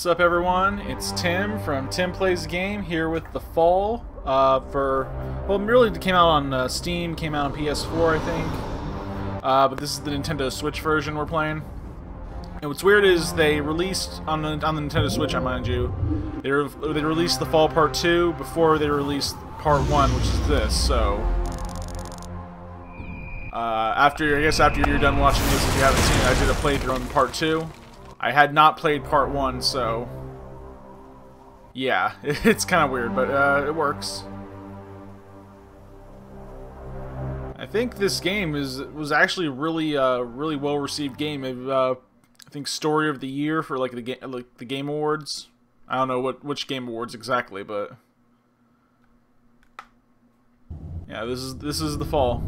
What's up, everyone? It's Tim from Tim Plays Game here with The Fall uh, for, well, it really came out on uh, Steam, came out on PS4, I think. Uh, but this is the Nintendo Switch version we're playing. And what's weird is they released, on the, on the Nintendo Switch, I mind you, they, re they released The Fall Part 2 before they released Part 1, which is this, so... Uh, after, I guess after you're done watching this, if you haven't seen it, I did a playthrough on Part 2. I had not played part one, so yeah, it's kind of weird, but uh, it works. I think this game is was actually really uh, really well received game. Uh, I think story of the year for like the game like the game awards. I don't know what which game awards exactly, but yeah, this is this is the fall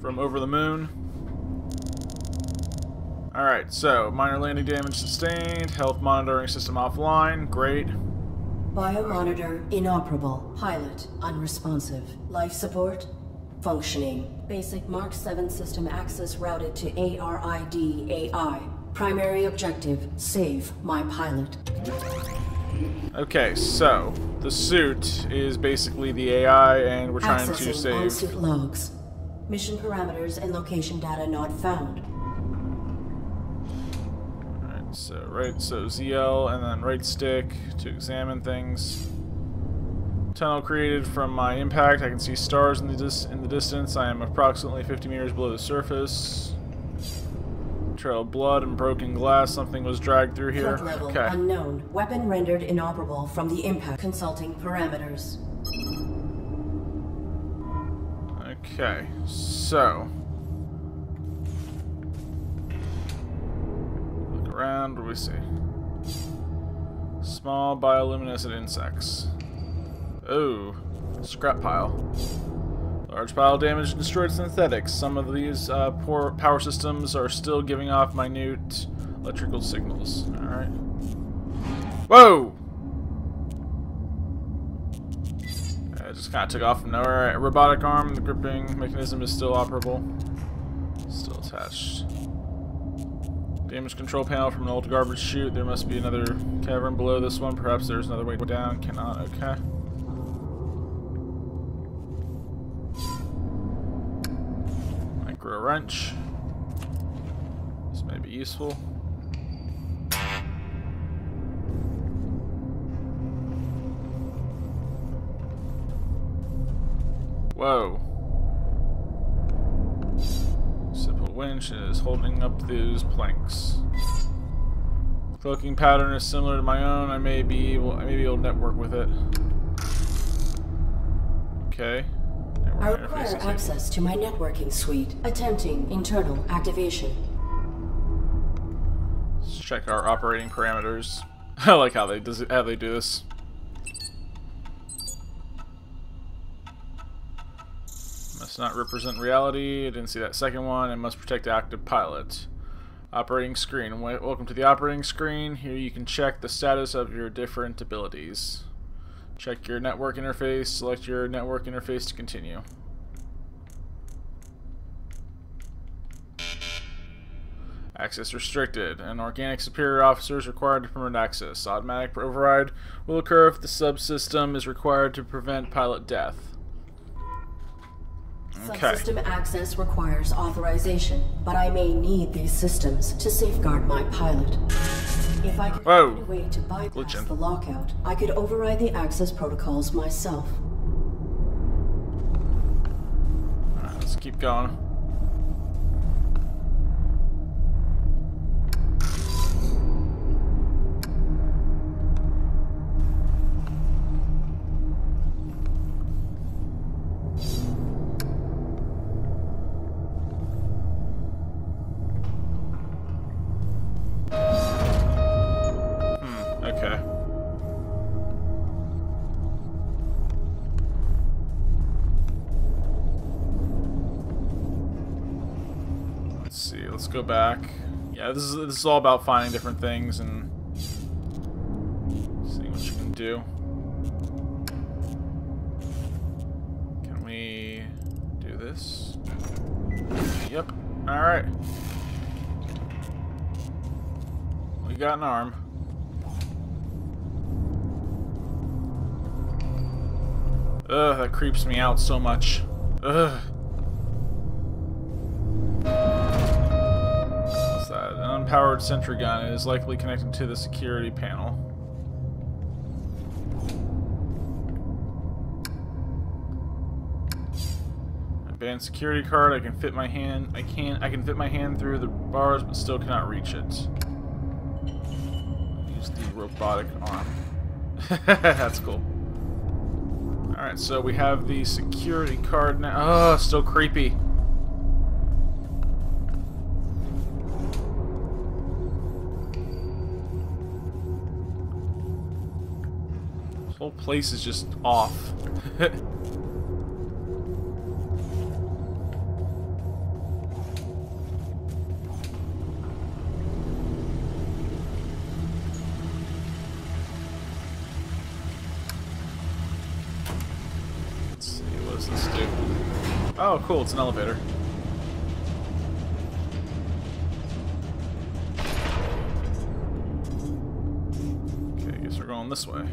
from Over the Moon. Alright, so, minor landing damage sustained, health monitoring system offline, great. Biomonitor inoperable, pilot unresponsive, life support functioning, basic Mark 7 system access routed to ARID AI. Primary objective, save my pilot. Okay, so, the suit is basically the AI and we're trying Accessing to save... on-suit logs. Mission parameters and location data not found. So right, so ZL and then right stick to examine things. Tunnel created from my impact. I can see stars in the dis in the distance. I am approximately 50 meters below the surface. Trail of blood and broken glass. Something was dragged through here. Level okay. unknown. Weapon rendered inoperable from the impact. Consulting parameters. Okay, so around, what do we see? Small bioluminescent insects. Oh, scrap pile. Large pile and destroyed synthetics. Some of these uh, poor power systems are still giving off minute electrical signals. Alright. Whoa! I just kind of took off from nowhere. Robotic arm, the gripping mechanism is still operable. Damage control panel from an old garbage chute. There must be another cavern below this one. Perhaps there's another way down. Cannot. Okay. Micro wrench. This may be useful. Whoa. Is holding up those planks. Cloaking pattern is similar to my own. I may be able, I may be able to network with it. Okay. Network I require access to my networking suite. Attempting internal activation. Let's check our operating parameters. I like how they does it, how they do this. Must not represent reality. I didn't see that second one. And must protect active pilot. Operating screen. Welcome to the operating screen. Here you can check the status of your different abilities. Check your network interface. Select your network interface to continue. Access restricted. An organic superior officer is required to permit access. Automatic override will occur if the subsystem is required to prevent pilot death. Okay. Subsystem access requires authorization, but I may need these systems to safeguard my pilot. If I could Whoa. find a way to bypass Glitching. the lockout, I could override the access protocols myself. Alright, let's keep going. let's go back. Yeah, this is, this is all about finding different things and seeing what you can do. Can we do this? Yep. Alright. We got an arm. Ugh, that creeps me out so much. Ugh. An sentry gun is likely connected to the security panel. Advanced security card. I can fit my hand. I can't. I can fit my hand through the bars, but still cannot reach it. Use the robotic arm. That's cool. Alright, so we have the security card now. Oh, still creepy. Place is just off. Let's see, what does this do? Oh, cool, it's an elevator. Okay, I guess we're going this way.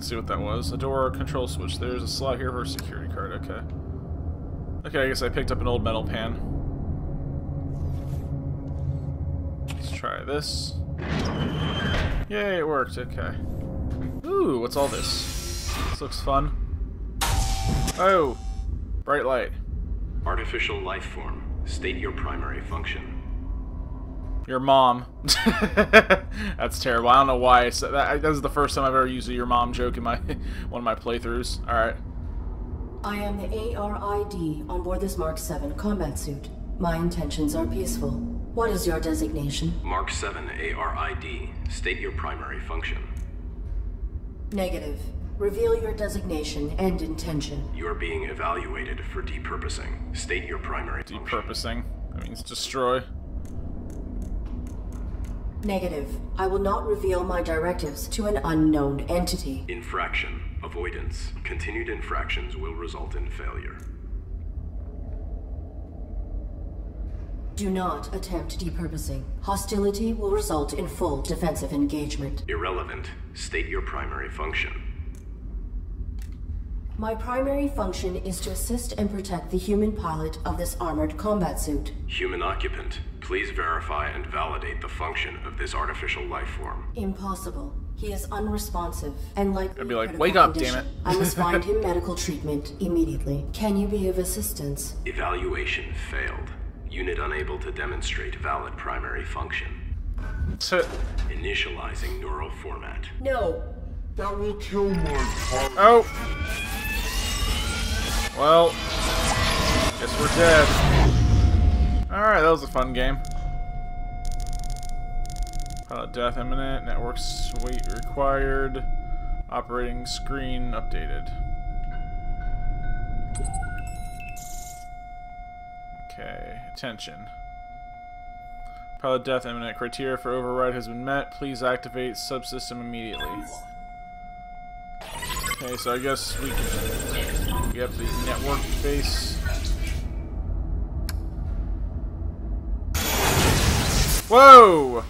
See what that was. A door control switch. There's a slot here for a security card. Okay. Okay, I guess I picked up an old metal pan. Let's try this. Yay, it worked. Okay. Ooh, what's all this? This looks fun. Oh! Bright light. Artificial life form. State your primary function. Your mom. That's terrible. I don't know why I said that. That was the first time I've ever used a your mom joke in my one of my playthroughs. Alright. I am the ARID on board this Mark 7 combat suit. My intentions are peaceful. What is your designation? Mark 7 ARID. State your primary function. Negative. Reveal your designation and intention. You are being evaluated for depurposing. State your primary function. Depurposing. That means destroy. Negative. I will not reveal my directives to an unknown entity. Infraction. Avoidance. Continued infractions will result in failure. Do not attempt depurposing. Hostility will result in full defensive engagement. Irrelevant. State your primary function. My primary function is to assist and protect the human pilot of this armored combat suit. Human occupant. Please verify and validate the function of this artificial life form. Impossible. He is unresponsive and likely. I'd be like, critical "Wake up, condition. damn it." I must find him medical treatment immediately. Can you be of assistance? Evaluation failed. Unit unable to demonstrate valid primary function. T- Initializing neural format. No. That will kill my heart. oh! Well, guess we're dead. Was a fun game. Pilot death imminent, network suite required, operating screen updated. Okay, attention. Pilot death imminent. Criteria for override has been met. Please activate subsystem immediately. Okay, so I guess we can we have the network base. Whoa!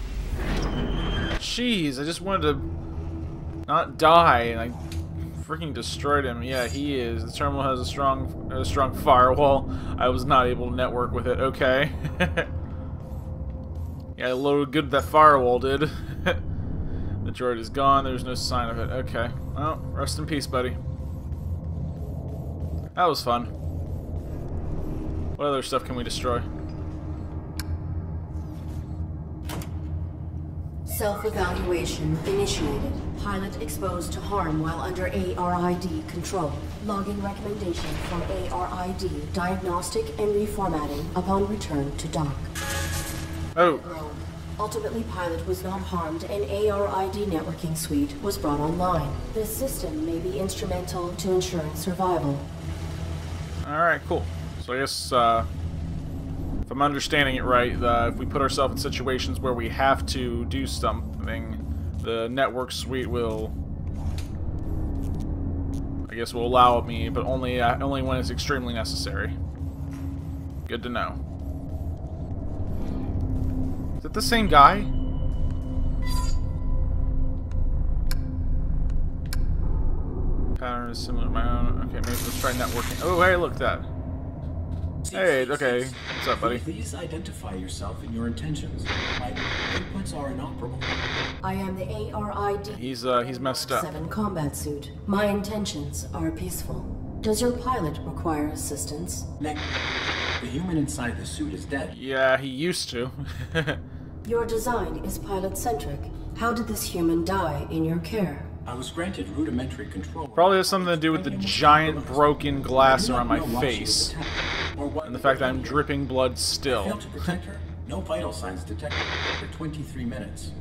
Jeez, I just wanted to not die, and I freaking destroyed him. Yeah, he is. The terminal has a strong, a strong firewall. I was not able to network with it. Okay. yeah, I loaded good that firewall did. the droid is gone. There's no sign of it. Okay. Well, rest in peace, buddy. That was fun. What other stuff can we destroy? Self-evaluation initiated. Pilot exposed to harm while under ARID control. Logging recommendation for ARID diagnostic and reformatting upon return to dock. Oh, Ultimately, pilot was not harmed and ARID networking suite was brought online. This system may be instrumental to ensuring survival. Alright, cool. So I guess, uh, I'm understanding it right, uh, if we put ourselves in situations where we have to do something, the network suite will, I guess will allow me, but only uh, only when it's extremely necessary. Good to know. Is it the same guy? Pattern is similar to my own. Okay, maybe let's try networking. Oh, hey, look at that. Hey, okay. What's up, buddy? Please identify yourself and your intentions. My inputs are inoperable. I am the ARID He's uh he's messed up. 7 combat suit. My intentions are peaceful. Does your pilot require assistance? Next, the human inside the suit is dead. Yeah, he used to. Your design is pilot-centric. How did this human die in your care? I was granted rudimentary control. Probably has something to do with the giant broken glass around my face. And the fact that I'm dripping blood still. Failed to protect her. No vital signs detected for 23 minutes.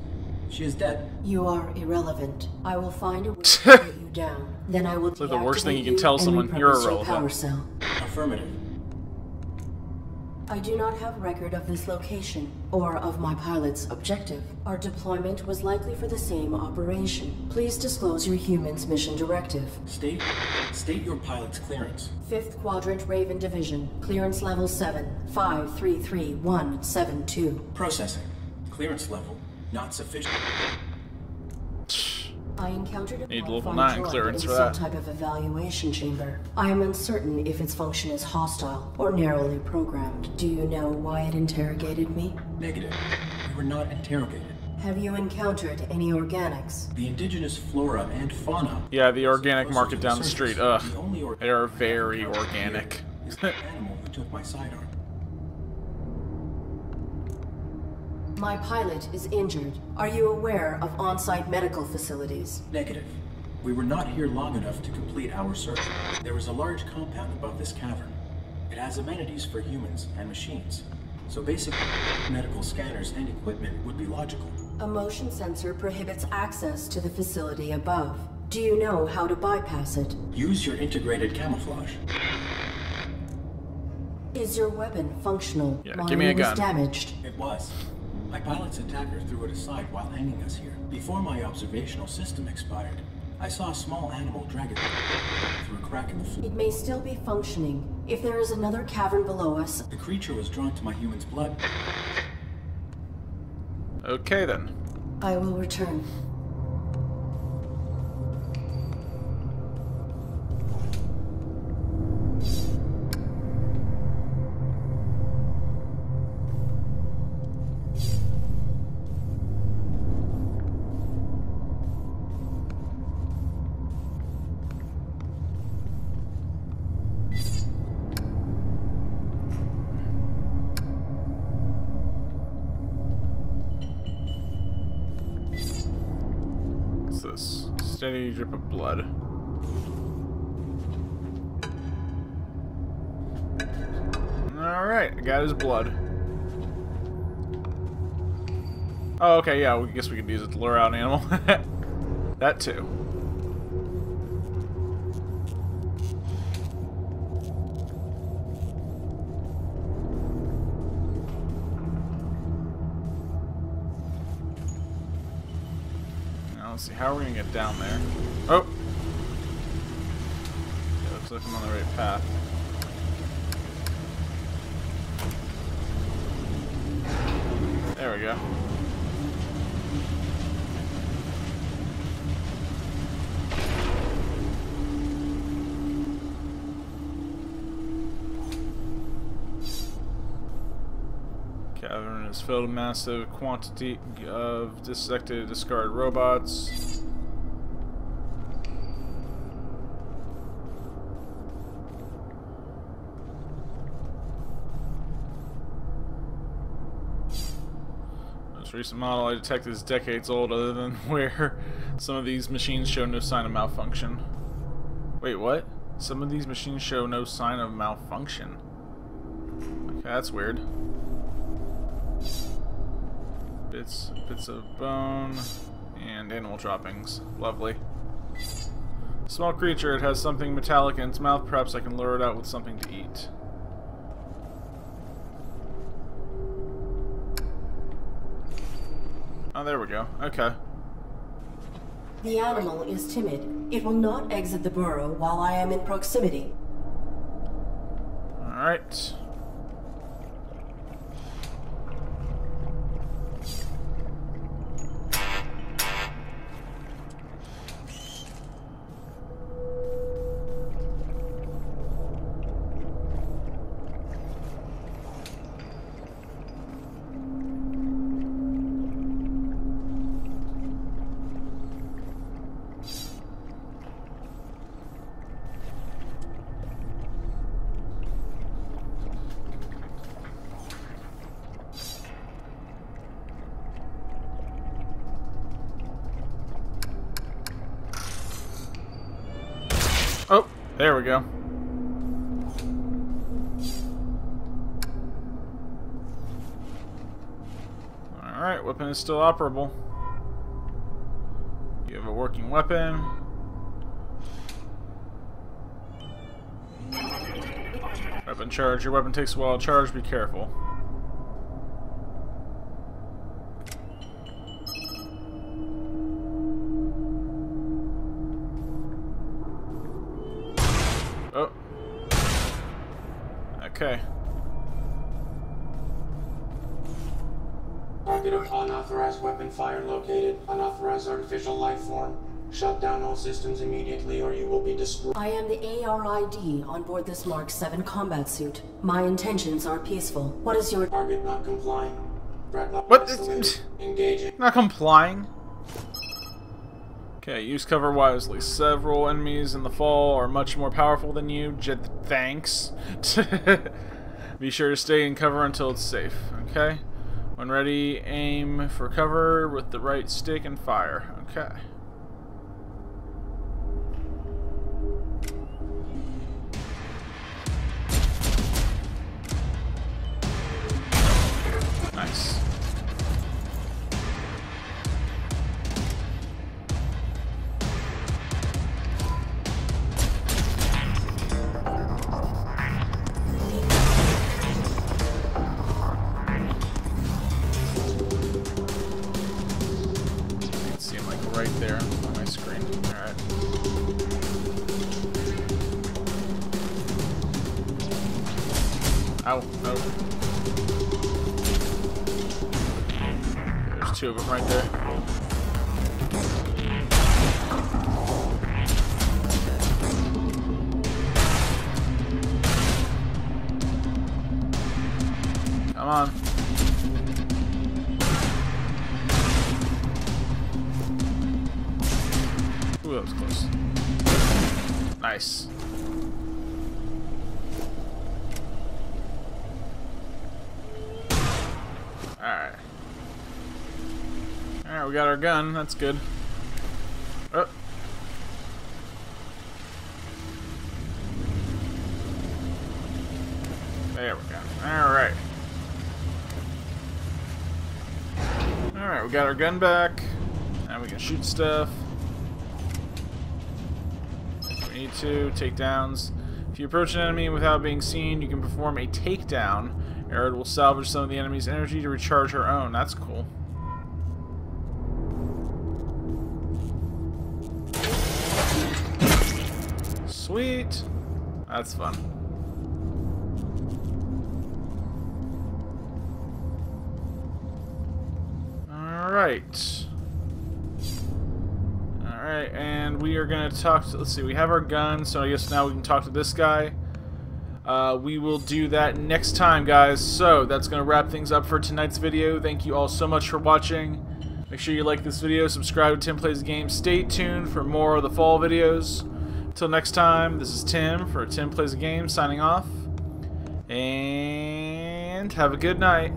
She is dead. You are irrelevant. I will find a way to get you down. Then I will It's like the worst thing you can tell someone, you're repurpose your irrelevant. Power cell. Affirmative. I do not have record of this location or of my pilot's objective. Our deployment was likely for the same operation. Please disclose your human's mission directive. State, state your pilot's clearance. 5th Quadrant Raven Division, clearance level 7, 533172. Processing. Clearance level not sufficient. I encountered a Need level nine clearance in for some that. type of evaluation chamber. I am uncertain if its function is hostile or narrowly programmed. Do you know why it interrogated me? Negative. We were not interrogated. Have you encountered any organics? The indigenous flora and fauna. Yeah, the organic market down the street. Ugh. The only They are very organic organic. is the animal who took my sidearm. My pilot is injured. Are you aware of on-site medical facilities? Negative. We were not here long enough to complete our search. There is a large compound above this cavern. It has amenities for humans and machines. So basic medical scanners and equipment would be logical. A motion sensor prohibits access to the facility above. Do you know how to bypass it? Use your integrated camouflage. Is your weapon functional? Yeah, Mine give me a was gun. damaged. It was. My pilot's attacker threw it aside while hanging us here. Before my observational system expired, I saw a small animal drag it through a crack in the floor. It may still be functioning. If there is another cavern below us, The creature was drawn to my human's blood. Okay then. I will return. Steady drip of blood. Alright, I got his blood. Oh, okay, yeah, we guess we could use it to lure out an animal. that too. Let's see, how are we gonna get down there? Oh! Yeah, looks like I'm on the right path. There we go. Is filled a massive quantity of dissected discarded robots. Most recent model I detected is decades old, other than where some of these machines show no sign of malfunction. Wait, what? Some of these machines show no sign of malfunction. Okay, that's weird. Bits, bits of bone, and animal droppings. Lovely. Small creature, it has something metallic in its mouth. Perhaps I can lure it out with something to eat. Oh, there we go. Okay. The animal is timid. It will not exit the burrow while I am in proximity. Alright. There we go. Alright, weapon is still operable. You have a working weapon. Weapon charge. Your weapon takes a while to charge. Be careful. Weapon fire located. Unauthorized artificial life form. Shut down all systems immediately or you will be destroyed. I am the ARID on board this Mark 7 combat suit. My intentions are peaceful. What is your Target not complying. Threat level What? Engaging. Not complying. Okay, use cover wisely. Several enemies in the fall are much more powerful than you. Jet thanks. Be sure to stay in cover until it's safe. Okay. When ready, aim for cover with the right stick and fire. Okay. Nice. On. Ooh, that was close. Nice. Alright. Alright, we got our gun. That's good. Oh. There we go. Alright. Alright, we got our gun back. Now we can shoot stuff. If we need to, takedowns. If you approach an enemy without being seen, you can perform a takedown. Arid will salvage some of the enemy's energy to recharge her own. That's cool. Sweet. That's fun. Alright. Alright, and we are going to talk to, let's see, we have our gun, so I guess now we can talk to this guy. Uh, we will do that next time, guys. So, that's going to wrap things up for tonight's video. Thank you all so much for watching. Make sure you like this video, subscribe to Tim Plays Games. Stay tuned for more of the fall videos. Until next time, this is Tim for Tim Plays a Game signing off. And have a good night.